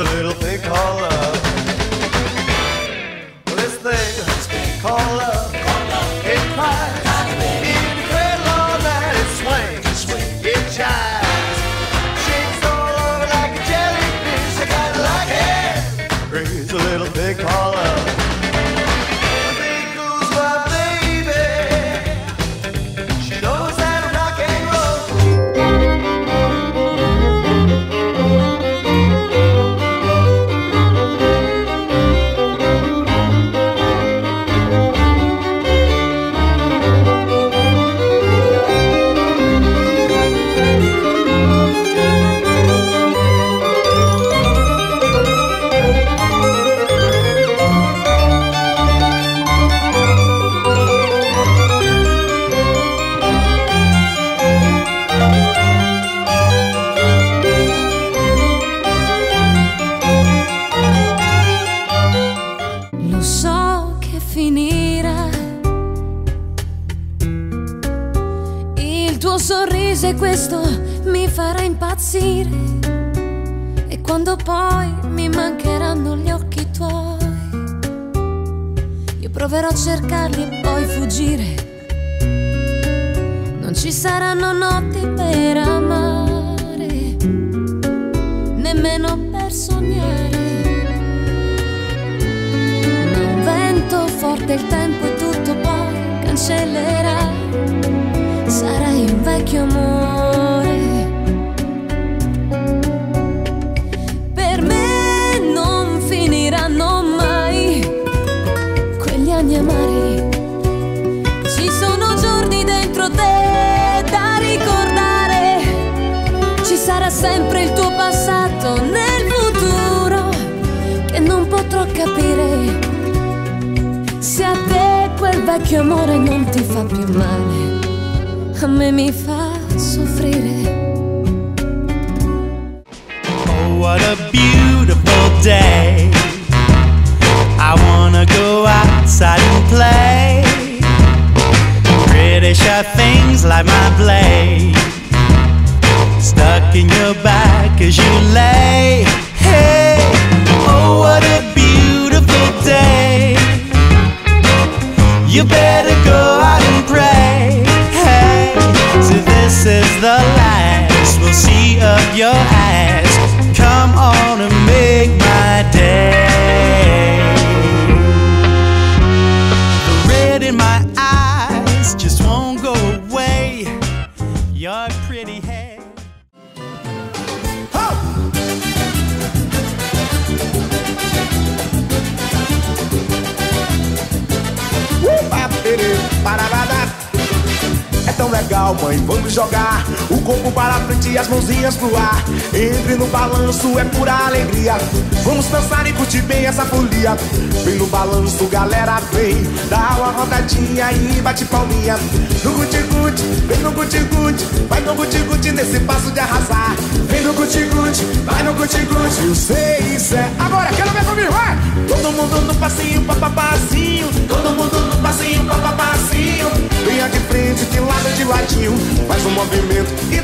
a little tuo sorriso e questo mi farà impazzire. E quando poi mi mancheranno gli occhi tuoi, io proverò a cercarli e poi fuggire. Non ci saranno notti per amare, nemmeno per sognare. Ma un vento forte il tempo e tutto poi cancellerà. Sempre il tuo passato nel futuro che non potrò capire se a te quel vecchio amore non ti fa più male, a me mi fa soffrire. Oh, what a beautiful day. I wanna go outside and play. Pretty sharp things like my blade. Stuck in your back as you lay. Hey, oh, what a beautiful day. You better go out and pray. Hey, so this is the last we'll see of your ass. Come on and make tão legal, mãe, vamos jogar. O corpo para frente e as mãozinhas pro ar. Entre no balanço, é pura alegria. Vamos dançar e curtir bem essa folia. Vem no balanço, galera, vem. Dá uma rodadinha e bate palminha. No guti-guti, vem no guti-guti Vai no guti-guti nesse passo de arrasar. Vem no guti-guti, vai no guti-guti Eu sei, isso é Agora, quero ver comigo, vai! Todo mundo no passinho, papapazinho Todo mundo no passinho, papapazinho Venha de frente, de lado, de ladinho. Faz um movimento e